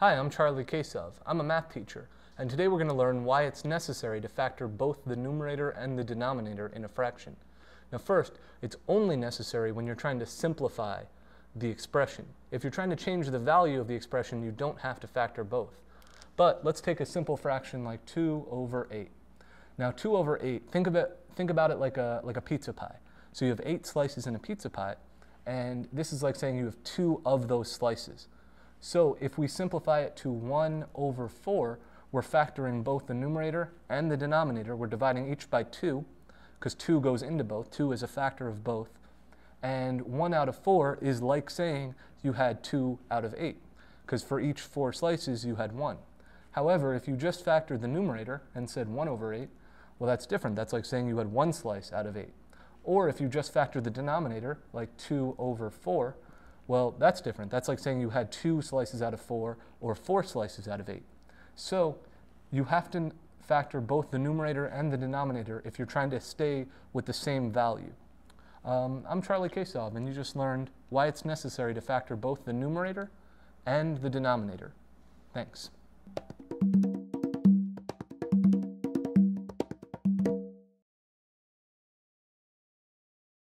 Hi, I'm Charlie Kasov. I'm a math teacher, and today we're going to learn why it's necessary to factor both the numerator and the denominator in a fraction. Now first, it's only necessary when you're trying to simplify the expression. If you're trying to change the value of the expression, you don't have to factor both. But let's take a simple fraction like 2 over 8. Now 2 over 8, think, of it, think about it like a, like a pizza pie. So you have 8 slices in a pizza pie, and this is like saying you have two of those slices. So if we simplify it to 1 over 4, we're factoring both the numerator and the denominator. We're dividing each by 2, because 2 goes into both. 2 is a factor of both. And 1 out of 4 is like saying you had 2 out of 8, because for each 4 slices you had 1. However, if you just factored the numerator and said 1 over 8, well, that's different. That's like saying you had 1 slice out of 8. Or if you just factor the denominator, like 2 over 4, well, that's different. That's like saying you had two slices out of four or four slices out of eight. So you have to factor both the numerator and the denominator if you're trying to stay with the same value. Um, I'm Charlie Kasov, and you just learned why it's necessary to factor both the numerator and the denominator. Thanks.